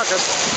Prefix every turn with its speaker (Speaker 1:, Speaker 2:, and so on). Speaker 1: pockets.